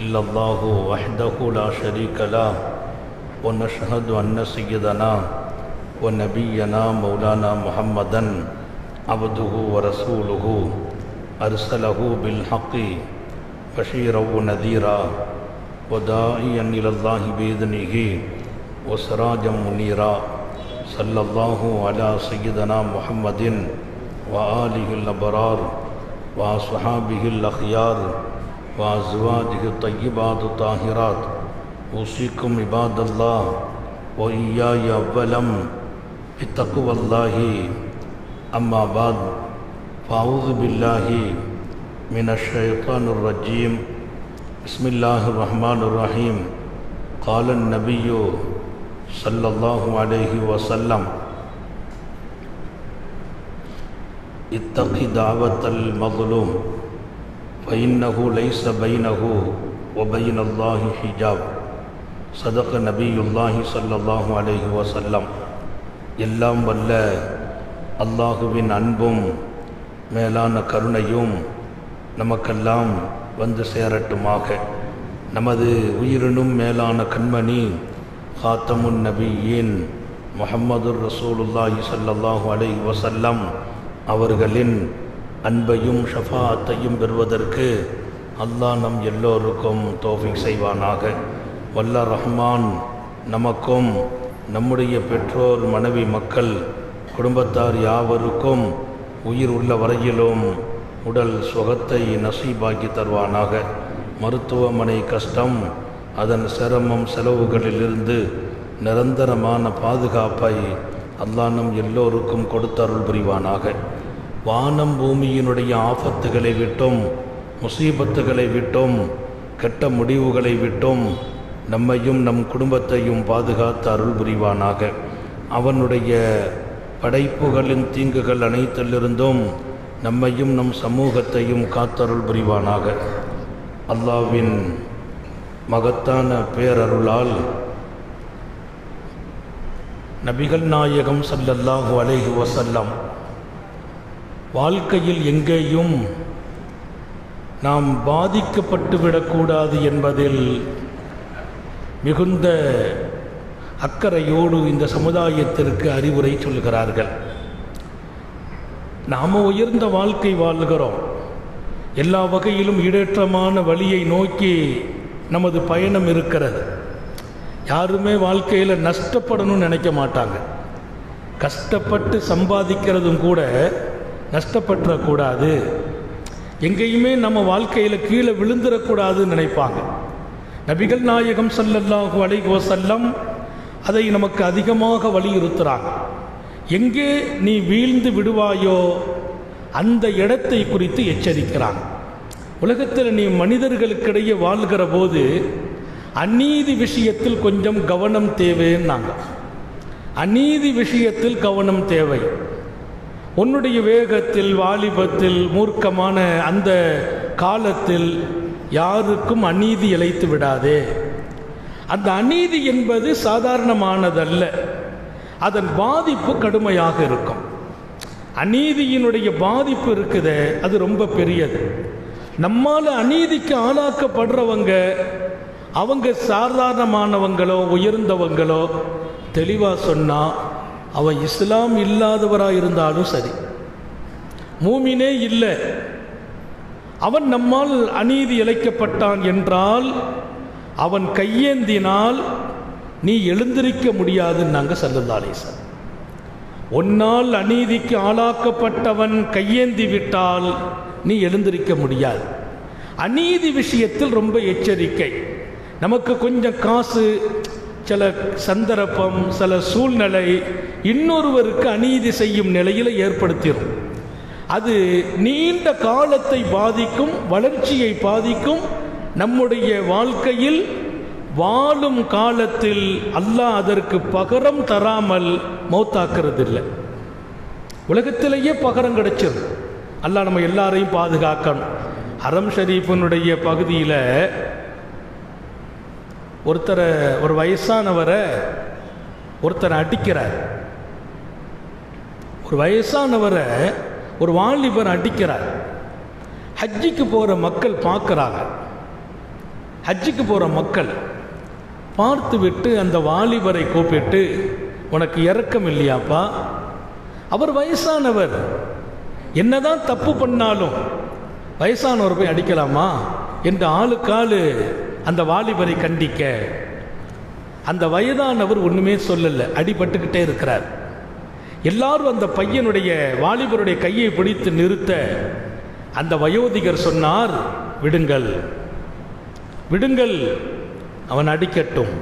الله وحده لا شريك له، ونشهد أن سيدنا ونبينا مولانا محمدا عبده ورسوله. أرسله بالحق بشيرا ونذيرا، وداعيا إلى الله بإذنه وسراجا منيرا. صلى الله على سيدنا محمد وآله الأبرار وأصحابه الأخيار. وأزواجه الطيبات الطاهرات. أوصيكم عباد الله وإياي أولا بتقوى الله. أما بعد، فأعوذ بالله من الشيطان الرجيم. بسم الله الرحمن الرحيم. قال النبي صلى الله عليه وسلم اتق دعوة المظلوم. فإنه ليس بينه وبين الله حجاب صدق نبي الله صلى الله عليه وسلم எல்லாம் வல்ல அல்லாஹுவின் அன்பும் மேலான கருணையும் நமக்கெல்லாம் வந்து சேரட்டுமாக நமது உயிரினும் மேலான கண்மணி ஹாத்தமுன் நபியின் முஹம்மது ரசூலுல்லாஹி ஸல்லல்லாஹு அலைஹி வஸல்லம் அவர்களின் அன்பையும் ஷஃபாத்தையும் பெறுவதற்கு அல்லாஹ் நம் எல்லோருக்கும் தோஃபிக் செய்வானாக. வல்ல ரஹ்மான் நமக்கும் நம்முடைய பெற்றோர் மனைவி மக்கள் குடும்பத்தார் யாவருக்கும் உயிர் உள்ள வரையிலும் உடல் சுகத்தை நசீபாக்கி தருவானாக. மருத்துவமனை கஷ்டம் அதன் சிரமம் செலவுகளிலிருந்து நிரந்தரமான பாதுகாப்பை அல்லாஹ் நம் எல்லோருக்கும் கொடுத்தருள் புரிவானாக. வானம் பூமியினுடைய ஆபத்துகளை விட்டும் முசீபத்துகளை விட்டும் கெட்ட முடிவுகளை விட்டும் நம்மையும் நம் குடும்பத்தையும் பாதுகாத்து அருள் புரிவானாக. அவனுடைய படைப்புகளின் தீங்குகள் அனைத்திலிருந்தும் நம்மையும் நம் சமூகத்தையும் காத்தருள் புரிவானாக. அல்லாவின் மகத்தான பேரருளால் நபிகள் நாயகம் சல்லல்லாஹு அலைஹி வசல்லம் வாழ்க்கையில் எங்கேயும் நாம் பாதிக்கப்பட்டு விடக்கூடாது என்பதில் மிகுந்த அக்கறையோடு இந்த சமுதாயத்திற்கு அறிவுரை சொல்கிறார்கள். நாம் உயர்ந்த வாழ்க்கை வாழ்கிறோம். எல்லா வகையிலும் ஈடேற்றமான வழியை நோக்கி நமது பயணம் இருக்கிறது. யாருமே வாழ்க்கையில் நஷ்டப்படணும்னு நினைக்க மாட்டாங்க. கஷ்டப்பட்டு சம்பாதிக்கிறதும் கூட நஷ்டப்பட்டுறக்கூடாது எங்கேயுமே நம்ம வாழ்க்கையில் கீழே விழுந்துடக்கூடாதுன்னு நினைப்பாங்க. நபிகள் நாயகம் சல்லல்லாஹு அலைகோ செல்லம் அதை நமக்கு அதிகமாக வலியுறுத்துகிறாங்க எங்கே நீ வீழ்ந்து விடுவாயோ அந்த இடத்தை குறித்து எச்சரிக்கிறாங்க. உலகத்தில் நீ மனிதர்களுக்கிடையே வாழ்கிற போது அநீதி விஷயத்தில் கொஞ்சம் கவனம் தேவைன்னாங்க. அநீதி விஷயத்தில் கவனம் தேவை. உன்னுடைய வேகத்தில் வாலிபத்தில் மூர்க்கமான அந்த காலத்தில் யாருக்கும் அநீதி இழைத்து விடாதே. அந்த அநீதி என்பது சாதாரணமானதல்ல. அதன் பாதிப்பு கடுமையாக இருக்கும். அநீதியினுடைய பாதிப்பு இருக்குது அது ரொம்ப பெரியது. நம்மால் அநீதிக்கு ஆளாக்கப்படுறவங்க அவங்க சாதாரணமானவங்களோ உயர்ந்தவங்களோ தெளிவாக சொன்னால் அவன் இஸ்லாம் இல்லாதவராக இருந்தாலும் சரி. மூமினே இல்லை. அவன் நம்மால் அநீதி இழைக்கப்பட்டான் என்றால் அவன் கையேந்தினால் நீ எழுந்திருக்க முடியாதுன்னாங்க சல்லல்லாலேசன் உன்னால் அநீதிக்கு ஆளாக்கப்பட்டவன் கையேந்தி விட்டால் நீ எழுந்திருக்க முடியாது. அநீதி விஷயத்தில் ரொம்ப எச்சரிக்கை. நமக்கு கொஞ்சம் காசு சில சந்தர்ப்பம் சில சூழ்நிலை இன்னொருவருக்கு அநீதி செய்யும் நிலையில் ஏற்படுத்திடும் அது நீண்ட காலத்தை பாதிக்கும் வளர்ச்சியை பாதிக்கும் நம்முடைய வாழ்க்கையில் வாழும் காலத்தில் அல்லாஹ் அதற்கு பகரம் தராமல் மௌத்தாக்குறது இல்லை உலகத்திலேயே பகரம் கிடைச்சிடும் அல்லாஹ் நம்ம எல்லாரையும் பாதுகாக்கணும். ஹரம் ஷரீஃபினுடைய பகுதியில் ஒருத்தரை ஒரு வயசானவரை ஒருத்தரை அடிக்கிறார். ஒரு வயசானவரை ஒரு வாலிபர் அடிக்கிறார். ஹஜ்ஜிக்கு போகிற மக்கள் பார்க்குறாங்க. ஹஜ்ஜிக்கு போகிற மக்கள் பார்த்து விட்டு அந்த வாலிபரை கூப்பிட்டு உனக்கு இறக்கம் இல்லையாப்பா? அவர் வயசானவர். என்னதான் தப்பு பண்ணாலும் வயசானவர் போய் அடிக்கலாமா? என்று ஆளுக்காலு அந்த வாலிபரை கண்டிக்க. அந்த வயதானவர் ஒன்றுமே சொல்லலை. அடிபட்டுக்கிட்டே இருக்கிறார். எல்லாரும் அந்த பையனுடைய வாலிபருடைய கையை பிடித்து நிறுத்த அந்த வயோதிகர் சொன்னார் விடுங்கள் விடுங்கள் அவன் அடிக்கட்டும்.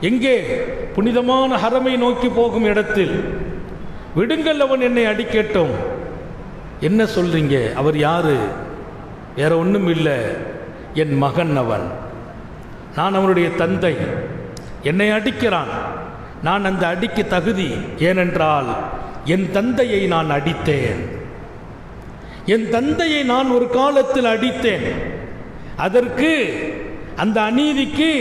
எங்கே? புனிதமான ஹரமை நோக்கி போகும் இடத்தில். விடுங்கள் அவன் என்னை அடிக்கட்டும். என்ன சொல்றீங்க? அவர் யாரு? வேற ஒன்றும் இல்லை. என் மகன் அவன். நான் அவனுடைய தந்தை. என்னை அடிக்கிறான். நான் அந்த அடிக்கு தகுதி. ஏனென்றால் என் தந்தையை நான் அடித்தேன். என் தந்தையை நான் ஒரு காலத்தில் அடித்தேன். அதற்கு அந்த அநீதிக்கு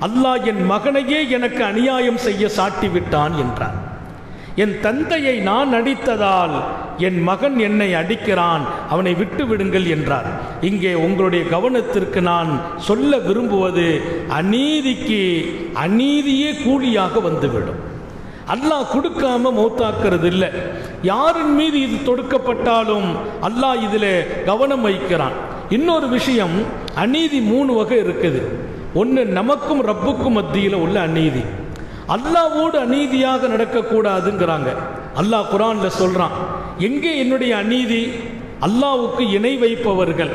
அல்லாஹ் என் மகனையே எனக்கு அநியாயம் செய்ய சாட்டி விட்டான் என்றான். என் தந்தையை நான் அடித்ததால் என் மகன் என்னை அடிக்கிறான் அவனை விட்டு விடுங்கள் என்றார். இங்கே உங்களுடைய கவனத்திற்கு நான் சொல்ல விரும்புவது அநீதிக்கு அநீதியே கூலியாக வந்துவிடும். அல்லாஹ் கொடுக்காம மௌத்தாக்குறது இல்லை யாரின் மீது இது தொடுக்கப்பட்டாலும் அல்லாஹ் இதில் கவனம் வைக்கிறான் இன்னொரு விஷயம் அநீதி மூணு வகை இருக்குது. ஒன்று நமக்கும் ரப்புக்கும் மத்தியில் உள்ள அநீதி. அல்லாவோடு அநீதியாக நடக்கக்கூடாதுங்கிறாங்க. அல்லாஹ் குரான்ல சொல்றான் எங்கே என்னுடைய அநீதி? அல்லாவுக்கு இணை வைப்பவர்கள்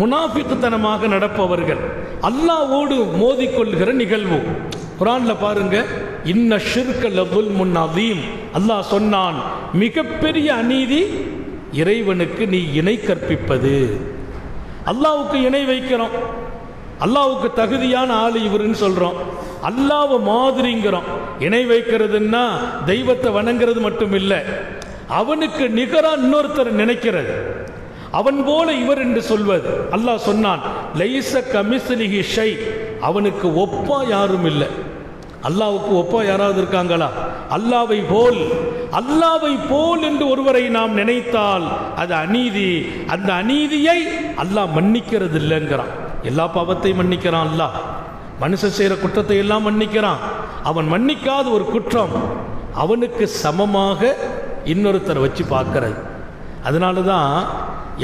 முனாஃபிக்குத்தனமாக நடப்பவர்கள் அல்லாவோடு மோதிக்கொள்கிற நிகழ்வு. குரான்ல பாருங்க இன்ன ஷிர்க லதுல் முன் அதீம் அல்லாஹ் சொன்னான் மிகப்பெரிய அநீதி இறைவனுக்கு நீ இணை கற்பிப்பது. அல்லாவுக்கு இணை வைக்கிறோம். அல்லாவுக்கு தகுதியான ஆள் இவருன்னு சொல்றோம். அல்லாவை மாதிரிங்கிறோம். இணை வைக்கிறதுன்னா தெய்வத்தை வணங்குறது மட்டும் இல்லை அவனுக்கு நிகரா இன்னொருத்தர் நினைக்கிறது. அவன் போல இவர் என்று சொல்வது. அல்லாஹ் சொன்னான் லைச கமிசலிஹி ஷை. அவனுக்கு ஒப்பா யாரும் இல்லை. அல்லாவுக்கு ஒப்பா யாராவது இருக்காங்களா? அல்லாவை போல். அல்லாவை போல் என்று ஒருவரை நாம் நினைத்தால் அது அநீதி. அந்த அநீதியை அல்லாஹ் மன்னிக்கிறது இல்லைங்கிறான் எல்லா பாவத்தையும் மன்னிக்கிறான் அல்லாஹ். மனுஷன் செய்கிற குற்றத்தை எல்லாம் மன்னிக்கிறான். அவன் மன்னிக்காத ஒரு குற்றம். அவனுக்கு சமமாக இன்னொருத்தரை வச்சு பார்க்கறது. அதனால தான்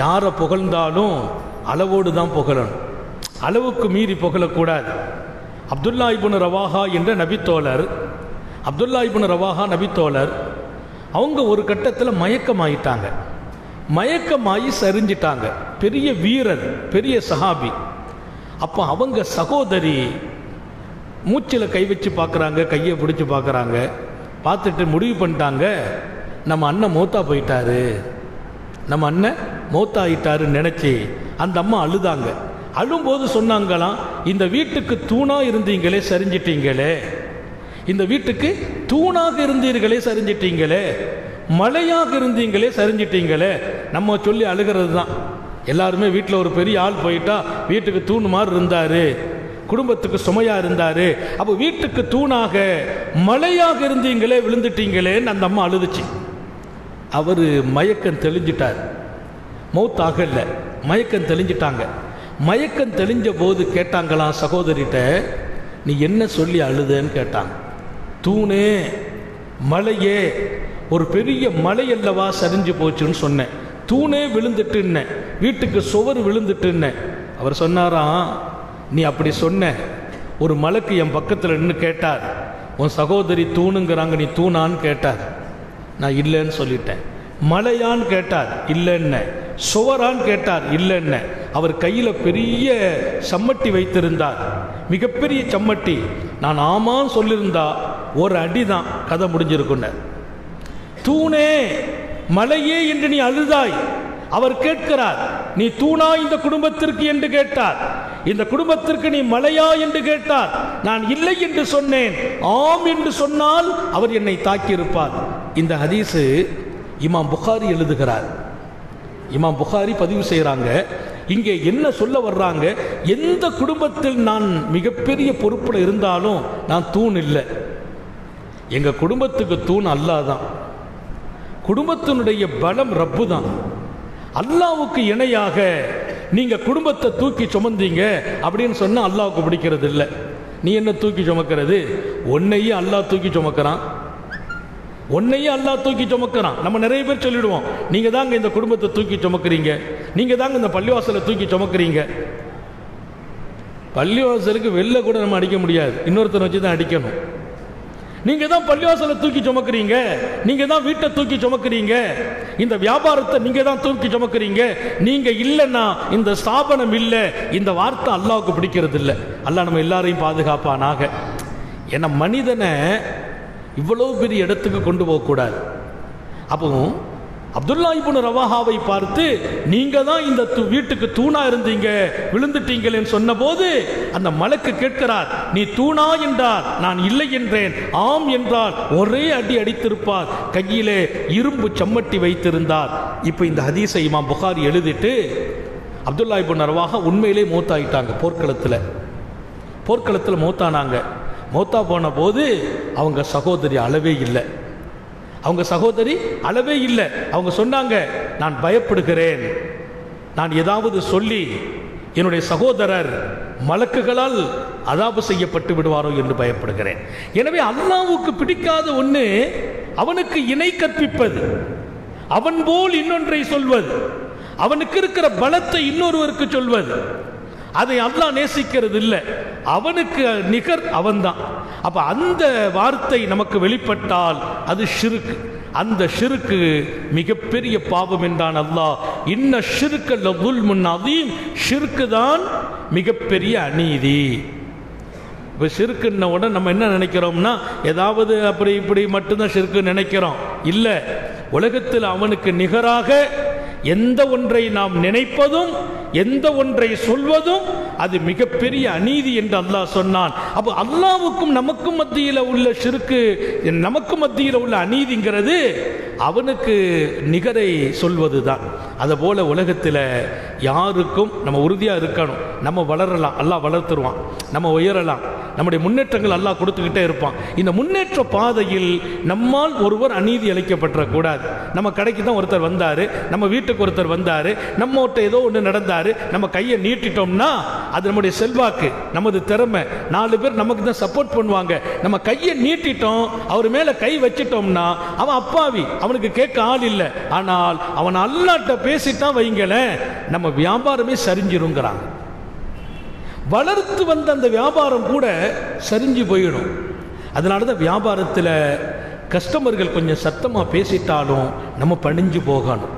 யாரை புகழ்ந்தாலும் அளவோடு தான் புகழணும். அளவுக்கு மீறி புகழக்கூடாது. அப்துல்லா இபுன் ரவாஹா என்ற நபித்தோழர் அப்துல்லா இபுன் ரவாஹா நபித்தோழர் அவங்க ஒரு கட்டத்தில் மயக்கமாயிட்டாங்க. மயக்கமாகி சரிஞ்சிட்டாங்க. பெரிய வீரர் பெரிய சஹாபி. அப்போ அவங்க சகோதரி மூச்சில் கை வச்சு பார்க்குறாங்க கையை பிடிச்சி பார்க்குறாங்க. பார்த்துட்டு முடிவு பண்ணிட்டாங்க. நம்ம அண்ணன் மூத்தா போயிட்டாரு. நம்ம அண்ணன் மூத்தாயிட்டாருன்னு நினச்சி அந்த அம்மா அழுதாங்க. அழும்போது சொன்னாங்களாம் இந்த வீட்டுக்கு தூணாக இருந்தீங்களே சரிஞ்சிட்டீங்களே. இந்த வீட்டுக்கு தூணாக இருந்தீர்களே சரிஞ்சிட்டீங்களே. மழையாக இருந்தீங்களே சரிஞ்சிட்டீங்களே. நம்ம சொல்லி அழுகிறது தான். எல்லாருமே வீட்டில் ஒரு பெரிய ஆள் போயிட்டா வீட்டுக்கு தூண் மாதிரி இருந்தார். குடும்பத்துக்கு சுமையாக இருந்தார். அப்போ வீட்டுக்கு தூணாக மழையாக இருந்தீங்களே விழுந்துட்டீங்களேன்னு அந்த அம்மா அழுதுச்சு. அவர் மயக்கம் தெளிஞ்சிட்டார். மௌத் இல்லை மயக்கம் தெளிஞ்சிட்டாங்க. மயக்கம் தெளிஞ்ச போது கேட்டாங்களாம் சகோதரிகிட்ட நீ என்ன சொல்லி அழுதுன்னு கேட்டாங்க. தூணே மலையே ஒரு பெரிய மலை அல்லவா சரிஞ்சு போச்சுன்னு சொன்னேன். தூணே விழுந்துட்டுன்ன வீட்டுக்கு சுவர் விழுந்துட்டுன்ன. அவர் சொன்னாராம் நீ அப்படி சொன்ன. ஒரு மலைக்கு என் பக்கத்தில் நின்று கேட்டார். உன் சகோதரி தூணுங்கிறாங்க நீ தூணான்னு கேட்டார். நான் இல்லைன்னு சொல்லிட்டேன். மலையான்னு கேட்டார் இல்லைன்ன. சுவரான் கேட்டார் இல்லைன்ன. அவர் கையில் பெரிய சம்மட்டி வைத்திருந்தார். மிகப்பெரிய சம்மட்டி. நான் ஆமான்னு சொல்லியிருந்தா ஒரு அடி தான் கதை முடிஞ்சிருக்குன்னு. தூணே மலையே என்று நீ அழுதாய். அவர் கேட்கிறார் நீ தூணா இந்த குடும்பத்திற்கு என்று கேட்டார். இந்த குடும்பத்திற்கு நீ மலையா என்று கேட்டார். நான் இல்லை என்று சொன்னேன். ஆம் என்று சொன்னால் அவர் என்னை தாக்கியிருப்பார். இந்த ஹதீஸு இமாம் புகாரி எழுதுகிறார். இமாம் புகாரி பதிவு செய்கிறாங்க இங்கே என்ன சொல்ல வர்றாங்க? எந்த குடும்பத்தில் நான் மிகப்பெரிய பொறுப்பில் இருந்தாலும் நான் தூண் இல்லை. எங்கள் குடும்பத்துக்கு தூண் அல்லாஹ் தான் குடும்பத்தினுடைய பலம் ரப்பு தான் அல்லாவுக்கு இணையாக நீங்கள் குடும்பத்தை தூக்கி சுமந்தீங்க அப்படின்னு சொன்னால் அல்லாவுக்கு பிடிக்கிறது இல்லை. நீ என்ன தூக்கி சுமக்கிறது? உன்னையும் அல்லாஹ் தூக்கி சுமக்கிறான். உன்னையும் அல்லாஹ் தூக்கி சுமக்கிறான். நம்ம நிறைய பேர் சொல்லிடுவோம் நீங்கள் தாங்க இந்த குடும்பத்தை தூக்கி சுமக்கிறீங்க. நீங்கள் தாங்க இந்த பள்ளிவாசலை தூக்கி சுமக்கிறீங்க. பள்ளிவாசலுக்கு வெளில கூட நம்ம அடிக்க முடியாது. இன்னொருத்தனை வச்சு தான் அடிக்கணும். நீங்கள் தான் பள்ளிவாசலை தூக்கி சுமக்கிறீங்க. நீங்கள் தான் வீட்டை தூக்கி சுமக்கிறீங்க. இந்த வியாபாரத்தை நீங்கள் தான் தூக்கி சுமக்கிறீங்க. நீங்கள் இல்லைன்னா இந்த ஸ்தாபனம் இல்லை. இந்த வார்த்தை அல்லாவுக்கு பிடிக்கிறது இல்லை அல்லாஹ் நம்ம எல்லாரையும் பாதுகாப்பானாக. ஏன்னா மனிதனை இவ்வளோ பெரிய இடத்துக்கு கொண்டு போகக்கூடாது. அப்போ அப்துல்லா இப்னு ரவாஹாவை பார்த்து நீங்க தான் இந்த து- வீட்டுக்கு தூணா இருந்தீங்க விழுந்துட்டீங்களேன்னு சொன்னபோது அந்த மலக்கு கேட்கிறார் நீ தூணா என்றார் நான் இல்லை என்றேன் ஆம் என்றால் ஒரே அடி அடித்திருப்பார் கையிலே இரும்பு சம்மட்டி வைத்திருந்தார். இப்போ இந்த ஹதீஸை இமாம் புகார் எழுதிட்டு அப்துல்லா இப்னு ரவாஹா உண்மையிலே மூத்தாயிட்டாங்க போர்க்களத்தில். போர்க்களத்தில் மூத்தானாங்க. மௌத்தா போன போது அவங்க சகோதரி அளவே இல்லை. அவங்க சகோதரி அளவே இல்லை. அவங்க சொன்னாங்க நான் பயப்படுகிறேன். நான் ஏதாவது சொல்லி என்னுடைய சகோதரர் மலக்குகளால் அதாபு செய்யப்பட்டு விடுவாரோ என்று பயப்படுகிறேன். எனவே அல்லாவுக்கு பிடிக்காத ஒன்று அவனுக்கு இணை கற்பிப்பது. அவன் போல் இன்னொன்றை சொல்வது. அவனுக்கு இருக்கிற பலத்தை இன்னொருவருக்கு சொல்வது. அதை அல்லாஹ் நேசிக்கிறது இல்லை அவனுக்கு நிகர் அவன்தான். அப்போ அந்த வார்த்தை நமக்கு வெளிப்பட்டால் அது ஷிருக்கு அந்த ஷிருக்கு மிகப்பெரிய பாவம் என்றான் அல்லாஹ். இன்ன ஷிருக்கு உள் முன்னாதீம் ஷிருக்கு தான் மிகப்பெரிய அநீதி. இப்போ சிறுக்குன்ன உடனே நம்ம என்ன நினைக்கிறோம்னா ஏதாவது அப்படி இப்படி மட்டும்தான் சிறுக்கு நினைக்கிறோம். இல்லை உலகத்தில் அவனுக்கு நிகராக எந்த ஒன்றை நாம் நினைப்பதும் எந்த ஒன்றை சொல்வதும் அது மிகப்பெரிய அநீதி என்று அல்லாஹ் சொன்னான். அப்போ அல்லாவுக்கும் நமக்கும் மத்தியில் உள்ள சிறுக்கு நமக்கு மத்தியில் உள்ள அநீதிங்கிறது அவனுக்கு நிகரை சொல்வது தான் போல உலகத்தில் யாருக்கும் நம்ம உறுதியாக இருக்கணும். நம்ம வளரலாம். அல்லாஹ் வளர்த்துருவான். நம்ம உயரலாம். நம்முடைய முன்னேற்றங்கள் அல்லாஹ் கொடுத்துக்கிட்டே இருப்பான். இந்த முன்னேற்ற பாதையில் நம்மால் ஒருவர் அநீதி அளிக்கப்பட்டுறக்கூடாது நம்ம கடைக்கு தான் ஒருத்தர் வந்தார். நம்ம வீட்டுக்கு ஒருத்தர் வந்தார். நம்மகிட்ட ஏதோ ஒன்று நடந்தார். நம்ம கையை நீட்டிட்டோம்னா அது நம்முடைய செல்வாக்கு நமது திறமை. நாலு பேர் நமக்கு தான் சப்போர்ட் பண்ணுவாங்க. நம்ம கையை நீட்டிட்டோம் அவர் மேலே கை வச்சிட்டோம்னா அவன் அப்பாவி அவனுக்கு கேட்க ஆள் இல்லை. ஆனால் அவன் அல்லாட்ட பேசிட்டான் வைங்களேன் நம்ம வியாபாரமே சரிஞ்சிருங்கிறான். வளர்த்து வந்த அந்த வியாபாரம் கூட சரிஞ்சு போயிடும். அதனால தான் வியாபாரத்தில் கஸ்டமர்கள் கொஞ்சம் சத்தமாக பேசிட்டாலும் நம்ம பணிஞ்சு போகணும்.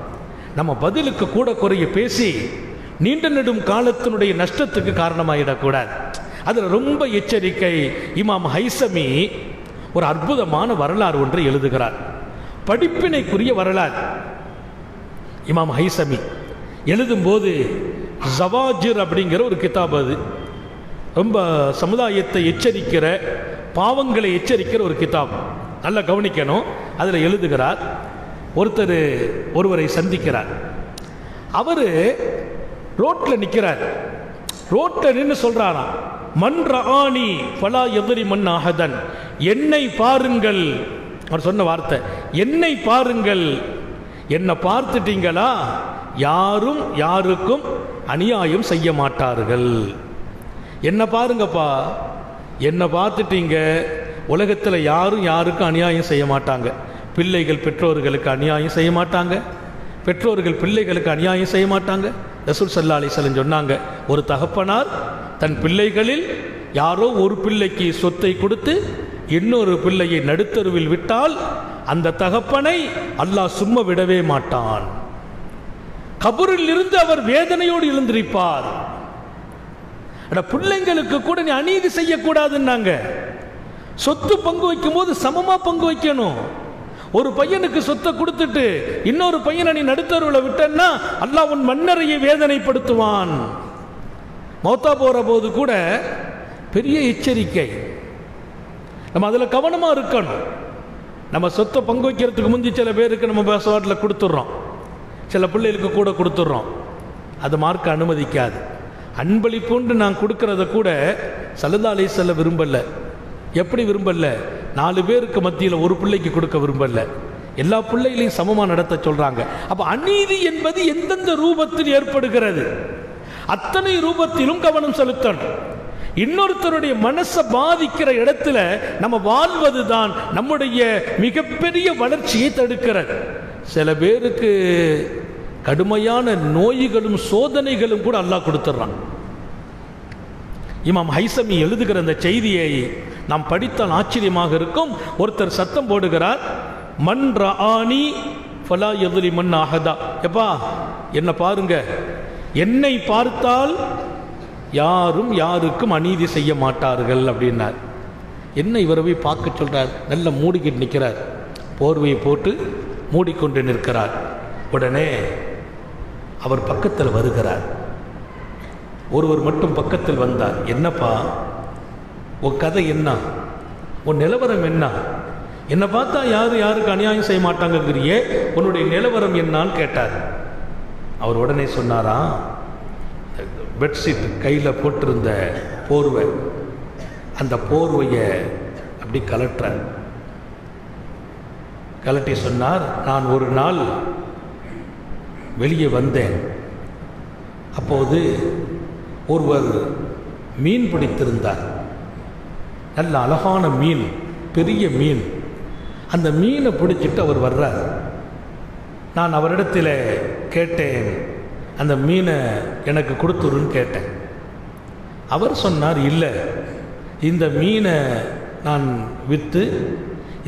நம்ம பதிலுக்கு கூட குறைய பேசி நீண்ட நெடும் காலத்தினுடைய நஷ்டத்துக்கு காரணமாயிடக்கூடாது. அதில் ரொம்ப எச்சரிக்கை இமாம் ஹைசமி ஒரு அற்புதமான வரலாறு ஒன்று எழுதுகிறார். படிப்பினைக்குரிய வரலாறு. இமாம் ஹைசமி எழுதும்போது ஜவாஜிர் அப்படிங்கிற ஒரு கிதாப் அது. ரொம்ப சமுதாயத்தை எச்சரிக்கிற பாவங்களை எச்சரிக்கிற ஒரு கிதாப். நல்லா கவனிக்கணும். அதில் எழுதுகிறார் ஒருத்தர் ஒருவரை சந்திக்கிறார். அவர் ரோட்டில் நிற்கிறார் ரோட்டில் நின்று சொல்றாராம் மண் ஆணி பலா எதிரி மண் ஆகதன் என்னை பாருங்கள். அவர் சொன்ன வார்த்தை என்னை பாருங்கள். என்னை பார்த்துட்டீங்களா? யாரும் யாருக்கும் அநியாயம் செய்ய மாட்டார்கள். என்ன பாருங்கப்பா. என்னை பார்த்துட்டீங்க. உலகத்தில் யாரும் யாருக்கும் அநியாயம் செய்ய மாட்டாங்க. பிள்ளைகள் பெற்றோர்களுக்கு அநியாயம் செய்ய மாட்டாங்க. பெற்றோர்கள் பிள்ளைகளுக்கு அநியாயம் செய்ய மாட்டாங்க. ரசூல் சல்லா அலிசலம் சொன்னாங்க ஒரு தகப்பனார் தன் பிள்ளைகளில் யாரோ ஒரு பிள்ளைக்கு சொத்தை கொடுத்து இன்னொரு பிள்ளையை நடுத்தருவில் விட்டால் அந்த தகப்பனை அல்லாஹ் சும்மா விடவே மாட்டான். கபூரில் இருந்து அவர் வேதனையோடு எழுந்திருப்பார். பிள்ளைங்களுக்கு கூட நீ அநீதி செய்யக்கூடாதுன்னாங்க. சொத்து பங்கு வைக்கும் போது சமமா பங்கு வைக்கணும். ஒரு பையனுக்கு சொத்தை கொடுத்துட்டு இன்னொரு பையனை நீ நடுத்தருவில் விட்டன்னா அல்லாஹ் உன் மன்னரையை வேதனைப்படுத்துவான். மௌத்தா போகிற போது கூட பெரிய எச்சரிக்கை. நம்ம அதில் கவனமாக இருக்கணும். நம்ம சொத்தை பங்கு வைக்கிறதுக்கு முந்தி சில பேருக்கு நம்ம பேசவாட்டில் கொடுத்துட்றோம். சில பிள்ளைகளுக்கு கூட கொடுத்துட்றோம். அது மார்க்க அனுமதிக்காது. அன்பளிப்புண்டு நான் கொடுக்கறத கூட சலுதாலை செல்ல விரும்பலை. எப்படி விரும்பல? நாலு பேருக்கு மத்தியில் ஒரு பிள்ளைக்கு கொடுக்க விரும்பல. எல்லா பிள்ளைகளையும் சமமாக நடத்த சொல்கிறாங்க அப்போ அநீதி என்பது எந்தெந்த ரூபத்தில் ஏற்படுகிறது? அத்தனை ரூபத்திலும் கவனம் செலுத்தணும். இன்னொருத்தருடைய மனசை பாதிக்கிற இடத்துல நம்ம வாழ்வது தான் நம்முடைய மிகப்பெரிய வளர்ச்சியை தடுக்கிறது. சில பேருக்கு கடுமையான நோய்களும் சோதனைகளும் கூட அல்லாஹ் கொடுத்துட்றான் இமாம் ஹைசமி எழுதுகிற அந்த செய்தியை நாம் படித்தால் ஆச்சரியமாக இருக்கும். ஒருத்தர் சத்தம் போடுகிறார் மண் ராணி ஃபலா எதிரி மண் ஆகதா எப்பா என்னை பாருங்க. என்னை பார்த்தால் யாரும் யாருக்கும் அநீதி செய்ய மாட்டார்கள் அப்படின்னார். என்ன இவரை போய் பார்க்க சொல்கிறார் நல்ல மூடிக்கிட்டு நிற்கிறார் போர்வையை போட்டு மூடிக்கொண்டு நிற்கிறார். உடனே அவர் பக்கத்தில் வருகிறார். ஒருவர் மட்டும் பக்கத்தில் வந்தார் என்னப்பா உன் கதை என்ன? உன் நிலவரம் என்ன? என்னை பார்த்தா யாரு யாருக்கு அநியாயம் செய்ய மாட்டாங்கங்கிறியே? உன்னுடைய நிலவரம் என்னான்னு கேட்டார். அவர் உடனே சொன்னாரா பெட்ஷீட் கையில் போட்டிருந்த போர்வை அந்த போர்வையை அப்படி கலட்டுறார் கலட்டி சொன்னார் நான் ஒரு நாள் வெளியே வந்தேன். அப்போது ஒருவர் மீன் பிடித்திருந்தார். நல்ல அழகான மீன் பெரிய மீன். அந்த மீனை பிடிச்சிட்டு அவர் வர்றார். நான் அவரிடத்தில் கேட்டேன் அந்த மீனை எனக்கு கொடுத்துருன்னு கேட்டேன். அவர் சொன்னார் இல்லை இந்த மீனை நான் விற்று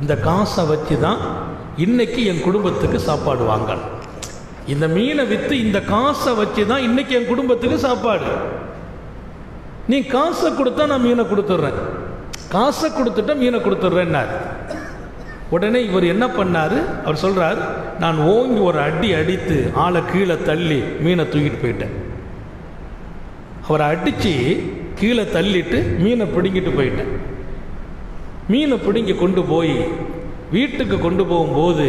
இந்த காசை வச்சு தான் இன்னைக்கு என் குடும்பத்துக்கு சாப்பாடு வாங்கணும். இந்த மீனை விற்று இந்த காசை வச்சு தான் இன்னைக்கு என் குடும்பத்துக்கு சாப்பாடு. நீ காசை கொடுத்தா நான் மீனை கொடுத்துட்றேன். காசை கொடுத்துட்டா மீனை கொடுத்துட்றேன்னார். உடனே இவர் என்ன பண்ணாரு? அவர் சொல்கிறார் நான் ஓங்கி ஒரு அடி அடித்து ஆளை கீழே தள்ளி மீனை தூக்கிட்டு போயிட்டேன். அவரை அடித்து கீழே தள்ளிட்டு மீனை பிடுங்கிட்டு போயிட்டேன். மீனை பிடுங்கி கொண்டு போய் வீட்டுக்கு கொண்டு போகும்போது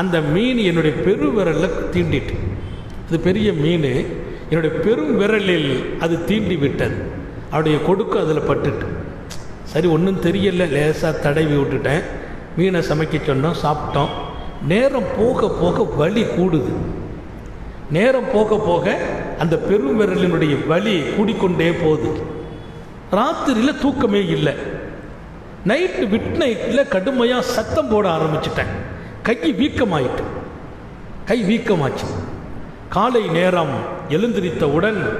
அந்த மீன் என்னுடைய பெரு விரலில் தீண்டிட்டு. இது பெரிய மீன். என்னுடைய பெரும் விரலில் அது தீண்டி விட்டது அவருடைய கொடுக்கு அதில் பட்டுட்டு. சரி ஒன்றும் தெரியல. லேசாக தடவி விட்டுட்டேன். மீனை சமைக்க சொன்னோம் சாப்பிட்டோம். நேரம் போக போக வலி கூடுது. நேரம் போக போக அந்த பெரும் விரலினுடைய வலி கூடிக்கொண்டே போகுது. ராத்திரியில் தூக்கமே இல்லை. நைட்டு மிட் நைட்டில் கடுமையாக சத்தம் போட ஆரம்பிச்சிட்டேன். கை வீக்கமாயிட்டு. கை வீக்கமாச்சு. காலை நேரம் எழுந்திரித்தவுடன்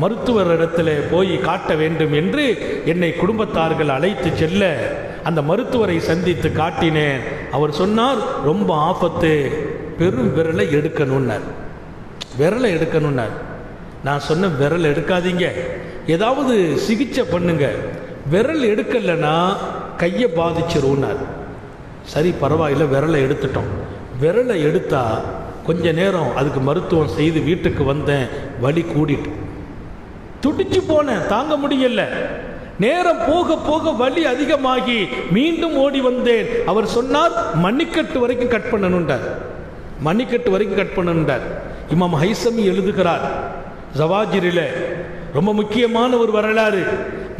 மருத்துவரிடத்தில் போய் காட்ட வேண்டும் என்று என்னை குடும்பத்தார்கள் அழைத்து செல்ல அந்த மருத்துவரை சந்தித்து காட்டினேன். அவர் சொன்னார் ரொம்ப ஆபத்து. பெரும் விரலை எடுக்கணும்னார். விரலை எடுக்கணும்னார். நான் சொன்ன விரல் எடுக்காதீங்க. ஏதாவது சிகிச்சை பண்ணுங்க. விரல் எடுக்கலைன்னா கையை பாதிச்சிரும்னார். சரி பரவாயில்ல விரலை எடுத்துட்டோம். விரலை எடுத்தால் கொஞ்ச நேரம் அதுக்கு மருத்துவம் செய்து வீட்டுக்கு வந்தேன். வலி கூடிட்டு. துடிச்சு போனேன். தாங்க முடியல. நேரம் போக போக வலி அதிகமாகி மீண்டும் ஓடி வந்தேன். அவர் சொன்னார் மணிக்கட்டு வரைக்கும் கட் பண்ணணுண்டார் மணிக்கட்டு வரைக்கும் கட் பண்ணணுண்டார் இமாம் ஹைசமி எழுதுகிறார் ஜவாஜிரில ரொம்ப முக்கியமான ஒரு வரலாறு.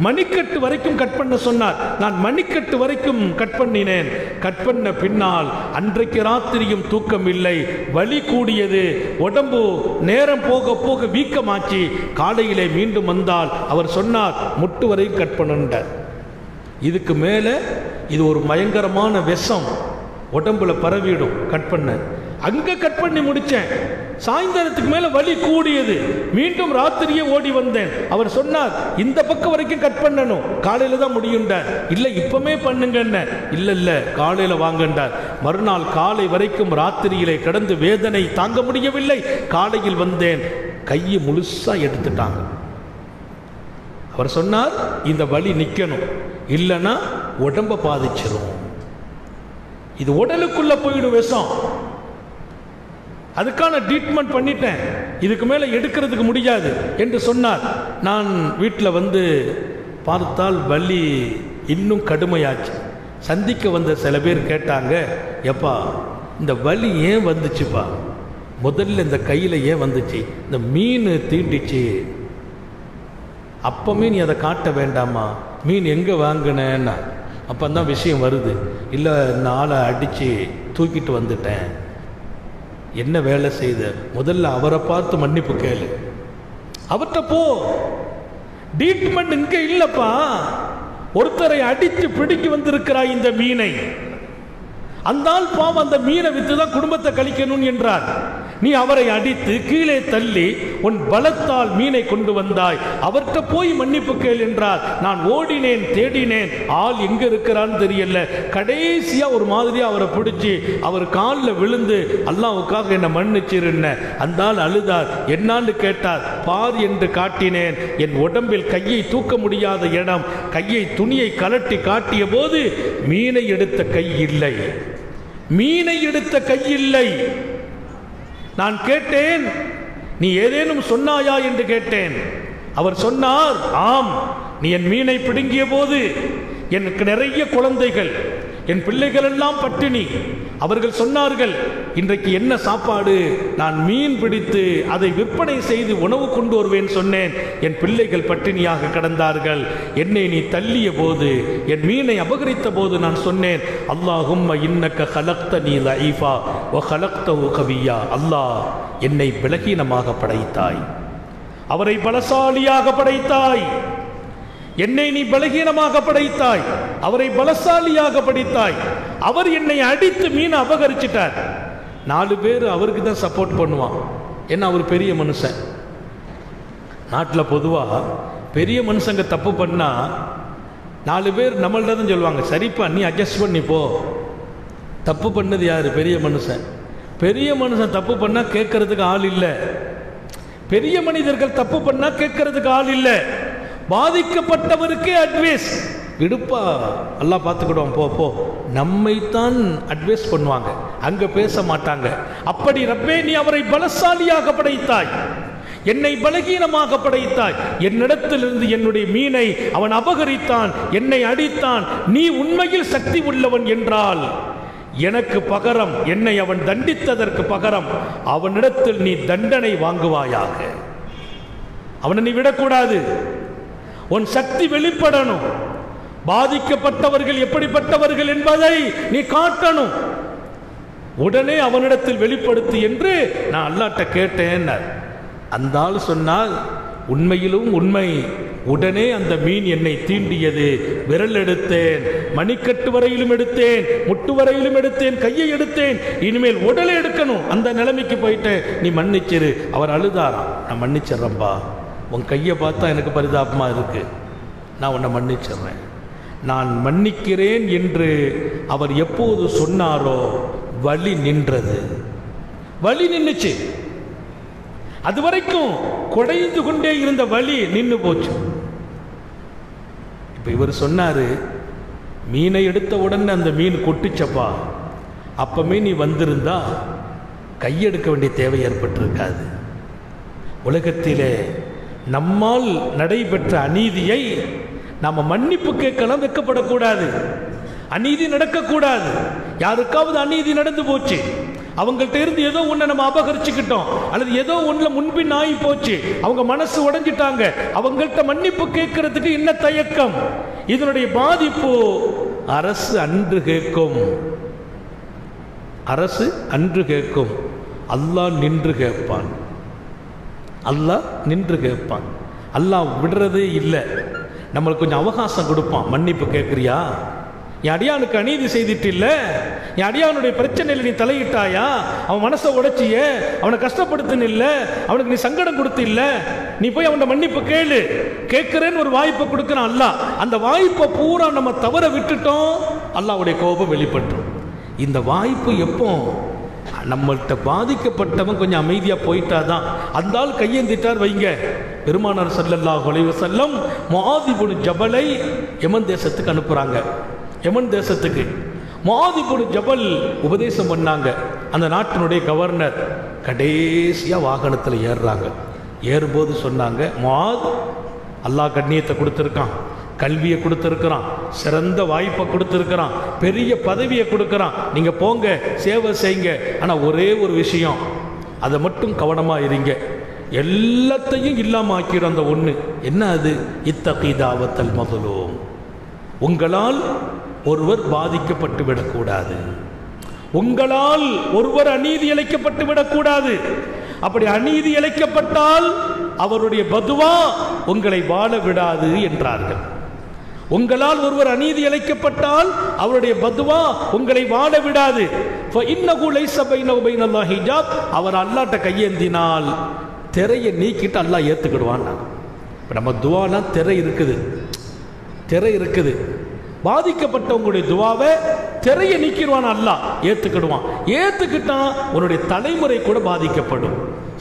மணிக்கட்டு வரைக்கும் கட் பண்ண சொன்னார். நான் மணிக்கட்டு வரைக்கும் கட் பண்ணினேன். கட் பண்ண பின்னால் அன்றைக்கு ராத்திரியும் தூக்கம் இல்லை. வலி கூடியது. உடம்பு நேரம் போக போக வீக்கமாச்சு. காலையிலே மீண்டும் வந்தால் அவர் சொன்னார் முட்டு வரையும் கட் பண்ணுண்ட இதுக்கு மேலே இது ஒரு பயங்கரமான விஷம். உடம்புல பரவிடும். கட் பண்ண. அங்கே கட் பண்ணி முடிச்சேன். சாயந்தரத்துக்கு மேலே வலி கூடியது. மீண்டும் ராத்திரியே ஓடி வந்தேன். அவர் சொன்னார் இந்த பக்கம் வரைக்கும் கட் பண்ணணும். காலையில தான் முடியுண்டார் இல்லை இப்போமே பண்ணுங்கன்ன இல்லை இல்லை காலையில வாங்கண்டார் மறுநாள் காலை வரைக்கும் ராத்திரியிலே கடந்து வேதனை தாங்க முடியவில்லை. காலையில் வந்தேன். கையை முழுசா எடுத்துட்டாங்க. அவர் சொன்னார் இந்த வலி நிற்கணும் இல்லைன்னா உடம்ப பாதிச்சிடும் இது உடலுக்குள்ளே போயிடும் விஷம். அதுக்கான ட்ரீட்மெண்ட் பண்ணிட்டேன். இதுக்கு மேலே எடுக்கிறதுக்கு முடியாது என்று சொன்னார். நான் வீட்டில் வந்து பார்த்தால் வலி இன்னும் கடுமையாச்சு. சந்திக்க வந்த சில பேர் கேட்டாங்க எப்பா இந்த வலி ஏன் வந்துச்சுப்பா? முதல்ல இந்த கையில் ஏன் வந்துச்சு? இந்த மீன் தீண்டிச்சு. அப்போ நீ அதை காட்ட வேண்டாமா? மீன் எங்கே வாங்கினேன்னா? அப்போ தான் விஷயம் வருது. இல்லை நாளை அடித்து தூக்கிட்டு வந்துட்டேன். என்ன வேலை செய்த? முதல்ல அவரை பார்த்து மன்னிப்பு கேளு. அவர்கிட்ட போ. ட்ரீட்மெண்ட் இங்க இல்லப்பா. ஒருத்தரை அடித்து பிடிக்க வந்திருக்கிறாய் இந்த மீனை. அந்த ஆள் பாவம் அந்த மீனை வித்து தான் குடும்பத்தை கழிக்கணும் என்றார். நீ அவரை அடித்து கீழே தள்ளி உன் பலத்தால் மீனை கொண்டு வந்தாய். அவர்கிட்ட போய் மன்னிப்பு கேள் என்றார். நான் ஓடினேன் தேடினேன். ஆள் எங்க இருக்கிறான்னு தெரியல. கடைசியா ஒரு மாதிரியா அவரை பிடிச்சி அவர் காலில் விழுந்து அல்லாவுக்காக என்னை மன்னிச்சிருந்த அந்த ஆள் அழுதார். என்னான்னு கேட்டார். பார் என்று காட்டினேன். என் உடம்பில் கையை தூக்க முடியாத இடம். கையை துணியை கலட்டி காட்டிய போது மீனை எடுத்த கை இல்லை. மீனை எடுத்த கை இல்லை. நான் கேட்டேன். நீ ஏதேனும் சொன்னாயா என்று கேட்டேன். அவர் சொன்னார் ஆம் நீ என் மீனை பிடுங்கிய போது எனக்கு நிறைய குழந்தைகள். என் பிள்ளைகள் எல்லாம் பட்டினி. அவர்கள் சொன்னார்கள் இன்றைக்கு என்ன சாப்பாடு? நான் மீன் பிடித்து அதை விற்பனை செய்து உணவு கொண்டு வருவேன் சொன்னேன். என் பிள்ளைகள் பட்டினியாக கடந்தார்கள். என்னை நீ தள்ளிய போது என் மீனை அபகரித்த போது நான் சொன்னேன் அல்லாஹும் இன்னக்க கலக்த நீ லைஃபா ஓ கலக்த ஓ கவியா அல்லாஹ் என்னை பலகீனமாக படைத்தாய். அவரை பலசாலியாக படைத்தாய். என்னை நீ பலகீனமாக படைத்தாய். அவரை பலசாலியாக படைத்தாய். அவர் என்னை அடித்து மீன் அபகரிச்சிட்டார். நாலு பேர் அவருக்கு தான் சப்போர்ட் பண்ணுவான். ஏன்னா அவர் பெரிய மனுஷன்? நாட்டில் பொதுவாக பெரிய மனுஷங்க தப்பு பண்ணா நாலு பேர் நம்மள்ட்ட தான் சொல்லுவாங்க சரிப்பா நீ அட்ஜஸ்ட் பண்ணி போ. தப்பு பண்ணது யார்? பெரிய மனுஷன். பெரிய மனுஷன் தப்பு பண்ணால் கேட்கறதுக்கு ஆள் இல்லை. பெரிய மனிதர்கள் தப்பு பண்ணால் கேட்கறதுக்கு ஆள் இல்லை. பாதிக்கப்பட்டவருக்கே அட்வைஸ் விடுப்பா. எல்லாம் பார்த்துக்கிடுவோம் போ போ. நம்மைத்தான் அட்வைஸ் பண்ணுவாங்க. அங்கே பேச மாட்டாங்க. அப்படி ரப்பே நீ அவரை பலசாலியாக படைத்தாய். என்னை பலகீனமாக படைத்தாய். என்னிடத்திலிருந்து என்னுடைய மீனை அவன் அபகரித்தான். என்னை அடித்தான். நீ உண்மையில் சக்தி உள்ளவன் என்றால் எனக்கு பகரம் என்னை அவன் தண்டித்ததற்கு பகரம். அவனிடத்தில் நீ தண்டனை வாங்குவாயாக. அவனை நீ விடக்கூடாது. உன் சக்தி வெளிப்படணும். பாதிக்கப்பட்டவர்கள் எப்படிப்பட்டவர்கள் என்பதை நீ காட்டணும். உடனே அவனிடத்தில் வெளிப்படுத்து என்று நான் அல்லாட்ட கேட்டேன் அந்த ஆள் சொன்னால் உண்மையிலும் உண்மை. உடனே அந்த மீன் என்னை தீண்டியது. விரல் எடுத்தேன். மணிக்கட்டு வரையிலும் எடுத்தேன். முட்டு வரையிலும் எடுத்தேன். கையை எடுத்தேன். இனிமேல் உடலை எடுக்கணும். அந்த நிலைமைக்கு போயிட்டு நீ மன்னிச்சிரு. அவர் அழுதாராம். நான் மன்னிச்சிட்றேன்பா. உன் கையை பார்த்தா எனக்கு பரிதாபமாக இருக்கு. நான் உன்னை மன்னிச்சிடுறேன். நான் மன்னிக்கிறேன் என்று அவர் எப்போது சொன்னாரோ வழி நின்றது. வழி நின்றுச்சு அது வரைக்கும் குடைந்து கொண்டே இருந்த வழி நின்று போச்சு. இப்போ இவர் சொன்னாரு மீனை எடுத்த உடனே அந்த மீன் கொட்டுச்சப்பா. அப்பமே நீ வந்திருந்தா கையெடுக்க வேண்டிய தேவை ஏற்பட்டிருக்காது. உலகத்திலே நம்மால் நடைபெற்ற அநீதியை நாம் மன்னிப்பு கேட்கலாம் வைக்கப்படக்கூடாது. அநீதி நடக்கக்கூடாது. யாருக்காவது அநீதி நடந்து போச்சு. அவங்கள்ட்ட இருந்து ஏதோ ஒன்று நம்ம அபகரிச்சுக்கிட்டோம். அல்லது ஏதோ ஒன்றில் முன்பின் ஆகி போச்சு. அவங்க மனசு உடஞ்சிட்டாங்க. அவங்கள்ட்ட மன்னிப்பு கேட்கறதுக்கு என்ன தயக்கம்? இதனுடைய பாதிப்பு அரசு அன்று கேட்கும். அரசு அன்று கேட்கும். அல்லாஹ் நின்று கேட்பான். அல்லாஹ் நின்று கேட்பான். அல்லாஹ் விடுறதே இல்லை. நம்மளுக்கு கொஞ்சம் அவகாசம் கொடுப்பான். மன்னிப்பு கேட்குறியா? என் அடியானுக்கு அநீதி செய்துட்டு இல்லை என் அடியானுடைய பிரச்சனையில் நீ தலையிட்டாயா? அவன் மனசை உடைச்சிய? அவனை கஷ்டப்படுத்துன்னு இல்லை அவனுக்கு நீ சங்கடம் கொடுத்து இல்லை நீ போய் அவன் மன்னிப்பு கேளு. கேட்கிறேன்னு ஒரு வாய்ப்பை கொடுக்குறான் அல்லாஹ். அந்த வாய்ப்பை பூரா நம்ம தவற விட்டுட்டோம். அல்லாவுடைய கோபம் வெளிப்பட்டுரும். இந்த வாய்ப்பு எப்போ நம்மள்கிட்ட பாதிக்கப்பட்டவன் கொஞ்சம் அமைதியாக போயிட்டாதான். அந்த ஆள் கையேந்திட்டார் வைங்க. பெருமானார் சல்லல்லா அலைஹி செல்லம் முஆதிபுல் ஜபலை யமன் தேசத்துக்கு அனுப்புகிறாங்க யமன் தேசத்துக்கு. முஆதிபுல் ஜபல் உபதேசம் பண்ணாங்க. அந்த நாட்டினுடைய கவர்னர் கடைசியாக வாகனத்தில் ஏறுறாங்க. ஏறும்போது சொன்னாங்க முஆத் அல்லாஹ் கண்ணியத்தை கொடுத்துருக்கான். கல்வியை கொடுத்துருக்கிறான் சிறந்த வாய்ப்பை கொடுத்துருக்கிறான் பெரிய பதவியை கொடுக்குறான். நீங்கள் போங்க சேவை செய்யுங்க. ஆனால் ஒரே ஒரு விஷயம் அதை மட்டும் கவனமாக இருங்க. எல்லாத்தையும் இல்லாமல் ஆக்கிடும் அந்த ஒன்று என்ன அது? இத்தகைதாவத்தல் முதலும். உங்களால் ஒருவர் பாதிக்கப்பட்டு விடக்கூடாது. உங்களால் ஒருவர் அநீதி இழைக்கப்பட்டு விடக்கூடாது. அப்படி அநீதி இழைக்கப்பட்டால் அவருடைய பதுவா உங்களை வாழ விடாது என்றார்கள். உங்களால் ஒருவர் அநீதி இழைக்கப்பட்டால் அவருடைய பதுவா உங்களை வாட விடாது. அவர் அல்லாட்ட கையேந்தினால் திரையை நீக்கிட்டு அல்லாஹ் ஏற்றுக்கிடுவான் இப்போ நம்ம துவாலாம் திரை இருக்குது. திரை இருக்குது. பாதிக்கப்பட்டவங்களுடைய துவாவை திரையை நீக்கிடுவான் அல்லாஹ். ஏற்றுக்கிடுவான் ஏற்றுக்கிட்டான் உன்னுடைய தலைமுறை கூட பாதிக்கப்படும்.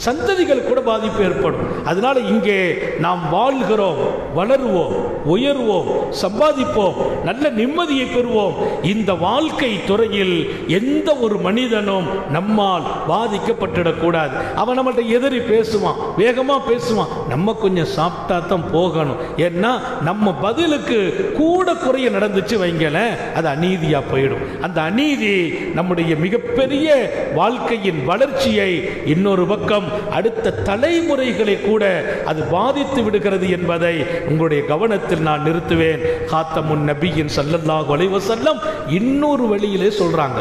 சந்ததிகள் கூட பாதிப்பு ஏற்படும். அதனால இங்கே நாம் வாழ்கிறோம் வளருவோம் உயர்வோம் சம்பாதிப்போம் நல்ல நிம்மதியை பெறுவோம். இந்த வாழ்க்கை துறையில் எந்த ஒரு மனிதனும் நம்மால் பாதிக்கப்பட்டுடக்கூடாது அவன் நம்மள்ட்ட எதிரி பேசுவான் வேகமாக பேசுவான். நம்ம கொஞ்சம் சாப்பிட்டா தான் போகணும். ஏன்னா நம்ம பதிலுக்கு கூட குறைய நடந்துச்சு வைங்களேன் அது அநீதியாக போயிடும். அந்த அநீதி நம்முடைய மிகப்பெரிய வாழ்க்கையின் வளர்ச்சியை இன்னொரு பக்கம் அடுத்த தலைமுறைகளை கூட அது பாதித்து விடுகிறது என்பதை உங்களுடைய கவனத்தில் நான் நிறுத்துவேன். காத்தமுன் நபியின் சல்லல்லாஹ் வலைவ செல்லம் இன்னொரு வழியிலே சொல்றாங்க.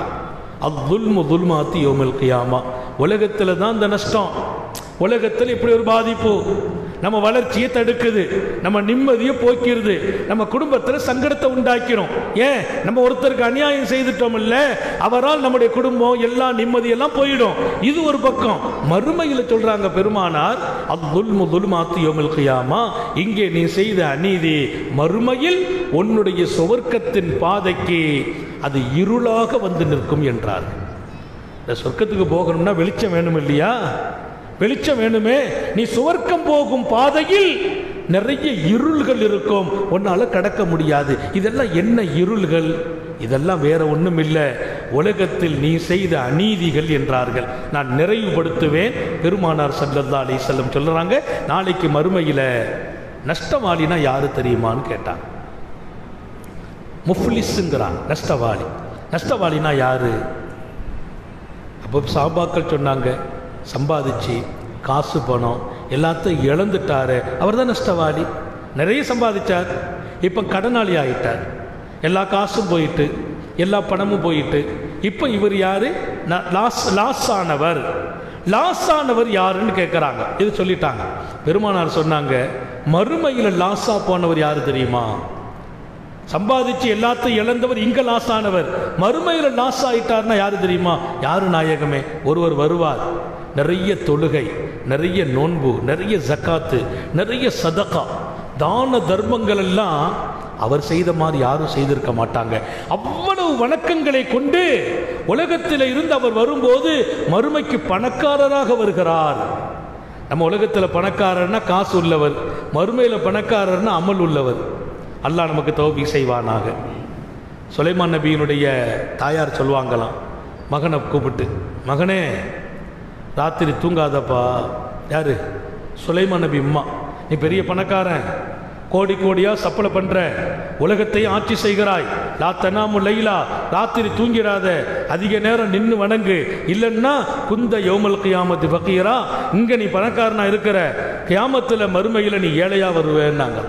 அத்துல்மு துல்மாத்தி யோமல் கியாமா. உலகத்தில் தான் இந்த நஷ்டம். உலகத்தில் இப்படி ஒரு பாதிப்பு. நம்ம வளர்ச்சியை தடுக்குது. நம்ம நிம்மதியை போக்கிடுது நம்ம குடும்பத்தில் சங்கடத்தை உண்டாக்கிறோம். ஏன்? நம்ம ஒருத்தருக்கு அநியாயம் செய்துட்டோம் இல்லை அவரால் நம்முடைய குடும்பம் எல்லாம் நிம்மதியெல்லாம் போயிடும். இது ஒரு பக்கம். மறுமையில் சொல்றாங்க பெருமானார் அத்துல்மு முதல் மாத்து யோமில் இங்கே நீ செய்த அநீதி மறுமையில் உன்னுடைய சுவர்க்கத்தின் பாதைக்கு அது இருளாக வந்து நிற்கும் என்றார் இந்த சொர்க்கத்துக்கு போகணும்னா வெளிச்சம் வேணும் இல்லையா? வெளிச்சம் வேணுமே நீ சுவர்க்கம் போகும் பாதையில் நிறைய இருள்கள் இருக்கும். உன்னால கடக்க முடியாது. இதெல்லாம் என்ன இருள்கள்? இதெல்லாம் வேற ஒன்றும் இல்லை. உலகத்தில் நீ செய்த அநீதிகள் என்றார்கள். நான் நிறைவுபடுத்துவேன். பெருமானார் சல்லல்லா அலி செல்லம் சொல்றாங்க நாளைக்கு மறுமையில் நஷ்டவாளினா யாரு தெரியுமான்னு கேட்டான் முஃப்லிஸுங்கிறான் நஷ்டவாளி. நஷ்டவாளினா யாரு? அப்போ சாபாக்கள் சொன்னாங்க சம்பாதிச்சு காசு பணம் எல்லாத்தையும் இழந்துட்டாரு. அவர் தான் நஷ்டவாளி. நிறைய சம்பாதிச்சார். இப்போ கடனாளி ஆயிட்டார். எல்லா காசும் போயிட்டு எல்லா பணமும் போயிட்டு இப்போ இவர் யார்? லாஸ் லாஸ் ஆனவர் லாஸ் ஆனவர் யாருன்னு கேட்குறாங்க இது சொல்லிட்டாங்க. பெருமானார் சொன்னாங்க மறுமையில் லாஸாக போனவர் யார் தெரியுமா? சம்பாதிச்சு எல்லாத்தையும் இழந்தவர் இங்கே லாஸ் ஆனவர் மறுமையில் லாஸ் ஆயிட்டார்னா யாரு தெரியுமா? யாரு நாயகமே? ஒருவர் வருவார். நிறைய தொழுகை நிறைய நோன்பு நிறைய ஜக்காத்து நிறைய சதகா தான தர்மங்கள் எல்லாம் அவர் செய்த மாதிரி யாரும் செய்திருக்க மாட்டாங்க. அவ்வளவு வணக்கங்களை கொண்டு உலகத்தில் இருந்து அவர் வரும்போது மறுமைக்கு பணக்காரராக வருகிறார். நம்ம உலகத்தில் பணக்காரர்னா காசு உள்ளவர் மறுமையில் பணக்காரர்னா அமல் உள்ளவர். அல்லாஹ் நமக்கு தோபி செய்வானாக. சுலைமான் நபியினுடைய தாயார் சொல்லுவாங்களாம் மகனை கூப்பிட்டு மகனே ராத்திரி தூங்காதப்பா. யாரு? சுலைமா நபி அம்மா. நீ பெரிய பணக்காரன். கோடி கோடியா சப்பளை பண்ற. உலகத்தையும் ஆட்சி செய்கிறாய். லாத்தனாமு லைலா. ராத்திரி தூங்கிடாத. அதிக நேரம் நின்று வணங்கு. இல்லைன்னா குந்த யோமல் கியாமத்து பக்கீரா இங்க நீ பணக்காரனா இருக்கிற. கியாமத்துல மறுமையில நீ ஏழையா வருவேன்னாங்க.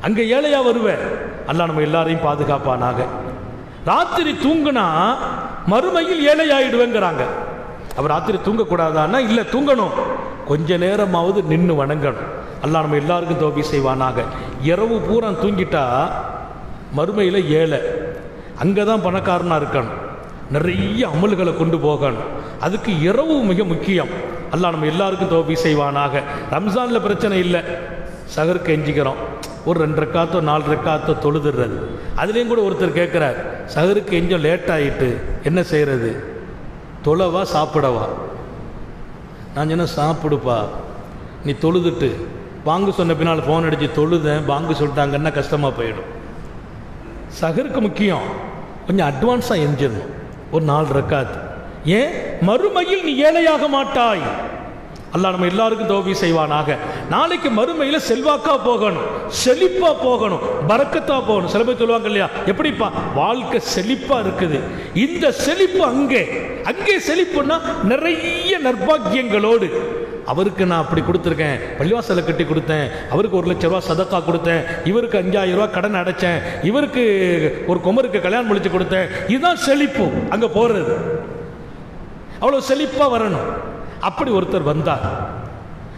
அங்க ஏழையா வருவ. அல்லா நம்ம எல்லாரையும் பாதுகாப்பானாக. ராத்திரி தூங்குனா மறுமையில் ஏழை ஆயிடுவேங்கிறாங்க அவர் ராத்திரி தூங்கக்கூடாதான்னா இல்லை தூங்கணும். கொஞ்ச நேரமாவது நின்று வணங்கணும். அல்லா நம்ம எல்லாருக்கும் தோபி செய்வானாக. இரவு பூரா தூங்கிட்டா மறுமையில் ஏழை. அங்கே தான் பணக்காரனாக இருக்கணும். நிறைய அமல்களை கொண்டு போகணும். அதுக்கு இரவு மிக முக்கியம். அல்லா நம்ம எல்லாருக்கும் தோபி செய்வானாக. ரம்ஜானில் பிரச்சனை இல்லை. சகருக்கு எஞ்சிக்கிறோம் ஒரு ரெண்டு ரெக்காத்தோ நாலு ரெக்காத்தோ தொழுதுடுறது அதுலேயும் கூட ஒருத்தர் கேட்குறார் சகருக்கு எஞ்சம் லேட் ஆகிட்டு என்ன செய்கிறது தொலைவா சாப்பிடவா? நான் சொன்ன சாப்பிடுப்பா. நீ தொழுதுட்டு. பாங்கு சொன்ன பின்னால் ஃபோன் அடித்து தொழுதேன். பாங்கு சொல்லிட்டாங்கன்னா கஷ்டமாக போயிடும். சகருக்கு முக்கியம் கொஞ்சம் அட்வான்ஸாக எஞ்சிடணும் ஒரு நாலு ரெக்காது ஏன்? மறுமையில் நீ ஏழையாக மாட்டாய். அல்லா நம்ம எல்லாருக்கும் தோபி செய்வானாக. நாளைக்கு மறுமையில் செல்வாக்கா போகணும் செழிப்பா போகணும் பறக்கத்தா போகணும். சில பேர் சொல்லுவாங்க இல்லையா? எப்படிப்பா? வாழ்க்கை செழிப்பா இருக்குது. இந்த செழிப்பு அங்கே. அங்கே செழிப்புன்னா நிறைய நற்பாக்கியங்களோடு. அவருக்கு நான் அப்படி கொடுத்துருக்கேன். பள்ளிவாசலை கட்டி கொடுத்தேன். அவருக்கு ஒரு லட்ச ரூபா சதக்கா கொடுத்தேன். இவருக்கு அஞ்சாயிரம் ரூபா கடன் அடைச்சேன். இவருக்கு ஒரு குமருக்கு கல்யாணம் முடிச்சு கொடுத்தேன். இதுதான் செழிப்பு. அங்கே போறது. அவ்வளோ செழிப்பாக வரணும். அப்படி ஒருத்தர் வந்தார்.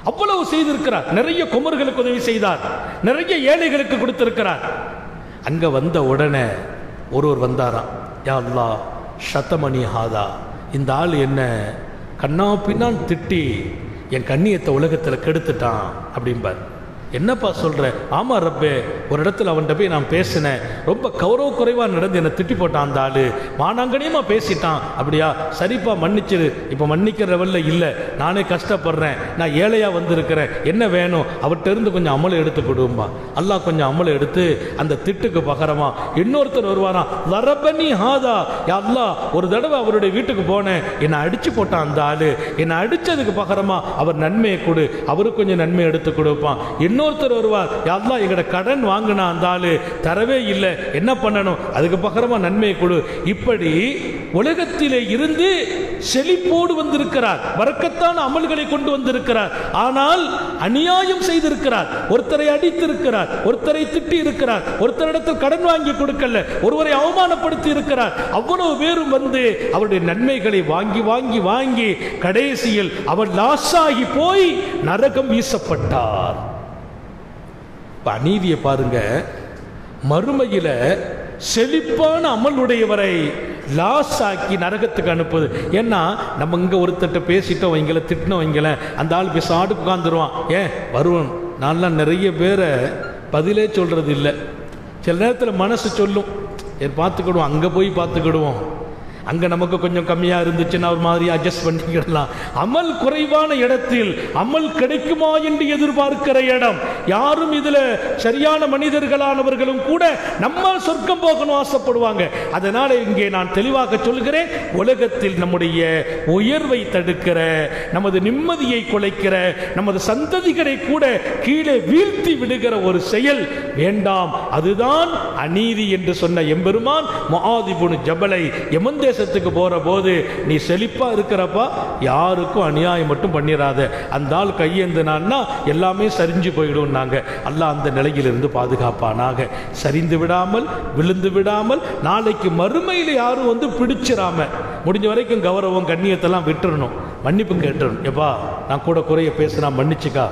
அவ்வளவு செய்திருக்கிறார். நிறைய குமர்களுக்கு உதவி செய்தார். நிறைய ஏழைகளுக்கு கொடுத்திருக்கிறார். அங்க வந்த உடனே ஒருவர் வந்தாராம். யா அல்லாஹ் சத்தமணி ஹாதா. இந்த ஆள் என்ன கண்ணா பின்னான் திட்டி என் கண்ணியத்தை உலகத்தில் கெடுத்துட்டான் அப்படிம்பார். என்னப்பா சொல்கிற ஆமா ரப்பே ஒரு இடத்துல அவன்கிட்ட போய் நான் பேசினேன். ரொம்ப கௌரவ குறைவாக நடந்து என்னை திட்டி போட்டான் அந்த ஆள். மானாங்கனியமாக பேசிட்டான். அப்படியா? சரிப்பா மன்னிச்சிரு. இப்போ மன்னிக்கிற லெவலில் இல்லை. நானே கஷ்டப்படுறேன். நான் ஏழையாக வந்திருக்கிறேன். என்ன வேணும்? அவர்கிட்ட இருந்து கொஞ்சம் அமலை எடுத்து கொடும்பா அல்லாஹ் கொஞ்சம் அமலை எடுத்து அந்த திட்டுக்கு பகரமா இன்னொருத்தர் வருவாராம் வரபனி ஹாதா. யா ஒரு தடவை அவருடைய வீட்டுக்கு போனேன். என்னை அடித்து போட்டான் அந்த ஆளு. என்னை அடித்ததுக்கு பகரமா அவர் நன்மையை கொடு. அவருக்கு கொஞ்சம் நன்மை எடுத்து கொடுப்பான். இன்னொருத்தர் வருவார். யாரெல்லாம் எங்களோட கடன் வாங்கினா அந்த தரவே இல்லை. என்ன பண்ணணும்? அதுக்கு பகரமா நன்மை கொடு. இப்படி உலகத்திலே இருந்து செழிப்போடு வந்திருக்கிறார். வரக்கத்தான அமல்களை கொண்டு வந்திருக்கிறார். ஆனால் அநியாயம் செய்திருக்கிறார். ஒருத்தரை அடித்திருக்கிறார். ஒருத்தரை திட்டி இருக்கிறார் ஒருத்தரிடத்தில் கடன் வாங்கி கொடுக்கல. ஒருவரை அவமானப்படுத்தி இருக்கிறார். அவ்வளவு பேரும் வந்து அவருடைய நன்மைகளை வாங்கி வாங்கி வாங்கி கடைசியில் அவர் லாஸாகி போய் நரகம் வீசப்பட்டார். இப்போ அநீதியை பாருங்க. மறுமையில் செழிப்பான அமல் உடையவரை லாஸ் ஆக்கி நரகத்துக்கு அனுப்புது. ஏன்னா நம்ம இங்கே ஒருத்தட்ட பேசிட்டோம் வைங்கள திட்டினோம் வைங்கள அந்த ஆள் பேசாடு உட்காந்துருவான் ஏன்? வருவன் நான்லாம் நிறைய பேரை பதிலே சொல்கிறது இல்லை சில நேரத்தில் மனசு சொல்லும். பார்த்துக்கிடுவோம். அங்கே போய் பார்த்துக்கிடுவோம். அங்கே நமக்கு கொஞ்சம் கம்மியாக இருந்துச்சுன்னா ஒரு மாதிரி அட்ஜஸ்ட் பண்ணிக்கிடலாம். அமல் குறைவான இடத்தில் அமல் கிடைக்குமா என்று எதிர்பார்க்கிற இடம். யாரும் இதில் சரியான மனிதர்களானவர்களும் கூட நம்ம சொர்க்கம் போகணும் ஆசைப்படுவாங்க. அதனால இங்கே நான் தெளிவாக சொல்கிறேன் உலகத்தில் நம்முடைய உயர்வை தடுக்கிற நமது நிம்மதியை குலைக்கிற நமது சந்ததிகளை கூட கீழே வீழ்த்தி விடுகிற ஒரு செயல் வேண்டாம். அதுதான் அநீதி என்று சொன்ன எம்பெருமான் மகாதிபுனு ஜபலை எமந்தே தேசத்துக்கு போகிற போது நீ செழிப்பாக இருக்கிறப்பா யாருக்கும் அநியாயம் மட்டும் பண்ணிடாத அந்த ஆள் கையேந்தினான்னா எல்லாமே சரிஞ்சு போயிடும் நாங்கள் அல்லாஹ் அந்த நிலையிலிருந்து பாதுகாப்பானாக. சரிந்து விடாமல் விழுந்து விடாமல் நாளைக்கு மறுமையில் யாரும் வந்து பிடிச்சிடாம முடிஞ்ச வரைக்கும் கௌரவம் கண்ணியத்தெல்லாம் விட்டுறணும். மன்னிப்பு கேட்டுறணும். எப்பா நான் கூட குறைய பேசுனா மன்னிச்சுக்கா.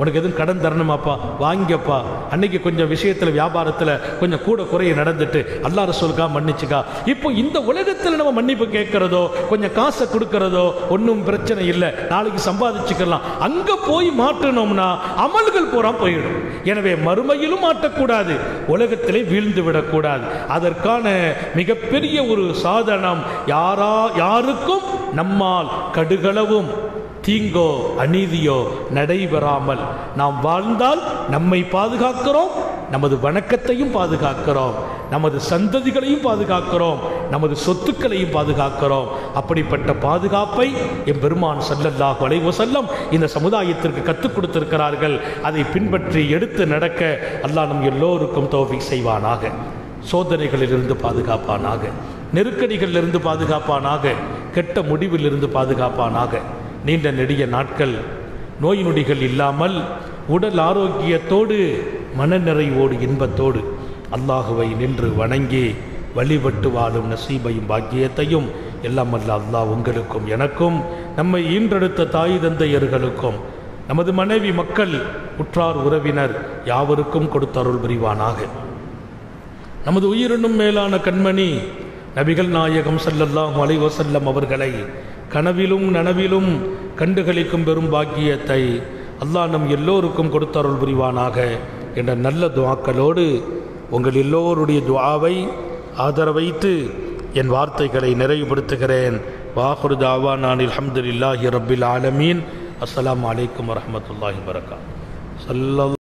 உனக்கு எதுவும் கடன் தரணுமாப்பா? வாங்கியப்பா அன்னைக்கு கொஞ்சம் விஷயத்தில் வியாபாரத்தில் கொஞ்சம் கூட குறைய நடந்துட்டு அல்லா ரசூலுக்கா மன்னிச்சுக்கா. இப்போ இந்த உலகத்தில் நம்ம மன்னிப்பு கேட்கறதோ கொஞ்சம் காசை கொடுக்கறதோ ஒன்றும் பிரச்சனை இல்லை. நாளைக்கு சம்பாதிச்சுக்கலாம். அங்கே போய் மாட்டணும்னா அமல்கள் பூரா போயிடும். எனவே மறுமையிலும் மாட்டக்கூடாது. உலகத்திலே வீழ்ந்து விடக்கூடாது. அதற்கான மிகப்பெரிய ஒரு சாதனம் யாரா யாருக்கும் நம்மால் கடுகளவும் தீங்கோ அநீதியோ நடைபெறாமல் நாம் வாழ்ந்தால் நம்மை பாதுகாக்கிறோம் நமது வணக்கத்தையும் பாதுகாக்கிறோம் நமது சந்ததிகளையும் பாதுகாக்கிறோம் நமது சொத்துக்களையும் பாதுகாக்கிறோம். அப்படிப்பட்ட பாதுகாப்பை எம் பெருமான் சல்லல்லாஹு அலைஹி வஸல்லம் இந்த சமுதாயத்திற்கு கற்றுக் கொடுத்திருக்கிறார்கள். அதை பின்பற்றி எடுத்து நடக்க அல்லாஹ் நம் எல்லோருக்கும் தோஃபி செய்வானாக. சோதனைகளிலிருந்து பாதுகாப்பானாக. நெருக்கடிகளிலிருந்து பாதுகாப்பானாக. கெட்ட முடிவிலிருந்து பாதுகாப்பானாக. நீண்ட நெடிய நாட்கள் நோய் நொடிகள் இல்லாமல் உடல் ஆரோக்கியத்தோடு மனநிறைவோடு இன்பத்தோடு அல்லாஹுவை நின்று வணங்கி வழிபட்டு வாழும் நசீபையும் பாக்கியத்தையும் எல்லாம் அல்ல அல்லாஹ் உங்களுக்கும் எனக்கும் நம்மை ஈன்றெடுத்த தாய் தந்தையர்களுக்கும் நமது மனைவி மக்கள் உற்றார் உறவினர் யாவருக்கும் கொடுத்தருள் புரிவானாக. நமது உயிரினும் மேலான கண்மணி நபிகள் நாயகம் ஸல்லல்லாஹு அலைவசல்லம் அவர்களை கனவிலும் நனவிலும் கண்டுகளிக்கும் பெரும் பாக்கியத்தை அல்லாஹ் நம் எல்லோருக்கும் கொடுத்தருள் புரிவானாக என்ற நல்ல துவாக்களோடு உங்கள் எல்லோருடைய துவாவை ஆதரவைத்து என் வார்த்தைகளை நிறைவுபடுத்துகிறேன். வாஹுர் தாவா நான் அலமதுல்லாஹி ரபில் ஆலமீன். அஸ்லாம் வலைக்கம் வரமத்துல்லாஹி வரகா சல்லா